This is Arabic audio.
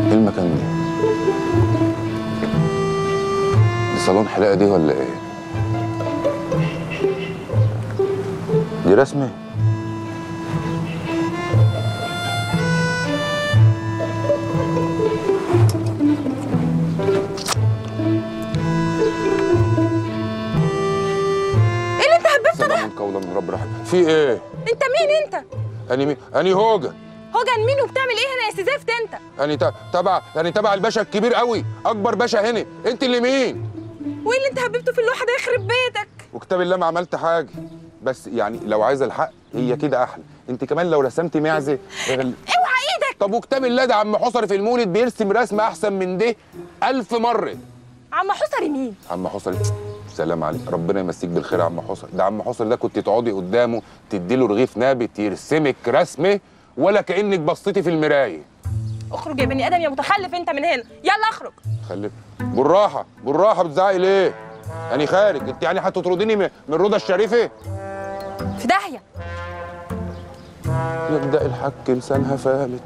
إيه المكان ده؟ دي صالون حلاقة دي ولا إيه؟ دي؟ إيه رب رحيم في إيه؟ انت مين انت؟ اني مين؟ اني هوجة هوجن مين وبتعمل إيه هنا يا سي زفت انت؟ اني تبع اني تبع الباشا الكبير قوي. اكبر باشا هنا. انت اللي مين؟ وايه اللي انت هببته في اللوحة ده يخرب بيتك؟ وكتاب الله ما عملت حاجة. بس يعني لو عايزة الحق هي كده أحلى. انت كمان لو رسمتي معزة غل... اوعى إيدك! طب وكتاب الله ده عم حصري في المولد بيرسم رسمة أحسن من ده ألف مرة. عم حصري مين؟ عم حصري. سلام عليك. ربنا يمسيك بالخير يا عم حصري ده عم حصري ده كنت تقعدي قدامه تدي له رغيف نابت يرسمك رسمه ولا كأنك بصيتي في المراية. اخرج يا بني آدم يا متخلف انت من هنا. يلا اخرج. خلي بالراحة بالراحة بتزعقي ليه؟ يعني خارج. انت يعني هتطرديني من من رضا الشريفة؟ في داهية. يبدأ الحك لسانها فالت